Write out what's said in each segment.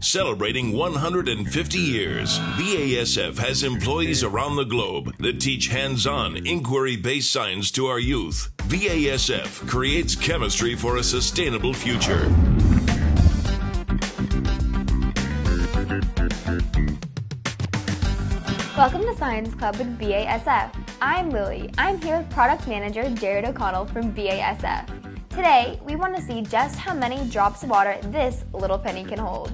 Celebrating 150 years, BASF has employees around the globe that teach hands on, inquiry based science to our youth. BASF creates chemistry for a sustainable future. Welcome to Science Club with BASF. I'm Lily. I'm here with Product Manager Jared O'Connell from BASF. Today, we want to see just how many drops of water this little penny can hold.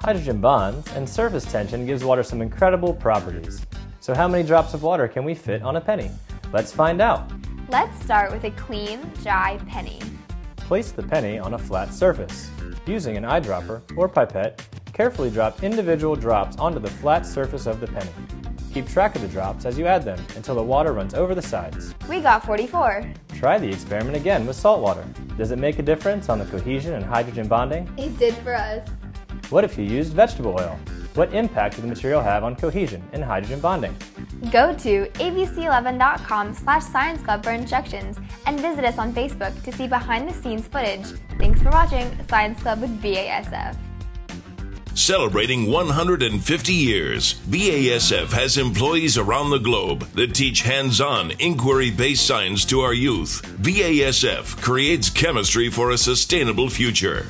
Hydrogen bonds and surface tension gives water some incredible properties. So how many drops of water can we fit on a penny? Let's find out. Let's start with a clean, dry penny. Place the penny on a flat surface. Using an eyedropper or pipette, carefully drop individual drops onto the flat surface of the penny. Keep track of the drops as you add them until the water runs over the sides. We got 44. Try the experiment again with salt water. Does it make a difference on the cohesion and hydrogen bonding? It did for us. What if you used vegetable oil? What impact did the material have on cohesion and hydrogen bonding? Go to abc11.com slash science club for instructions and visit us on Facebook to see behind the scenes footage. Thanks for watching Science Club with BASF. Celebrating 150 years, BASF has employees around the globe that teach hands on, inquiry based science to our youth. BASF creates chemistry for a sustainable future.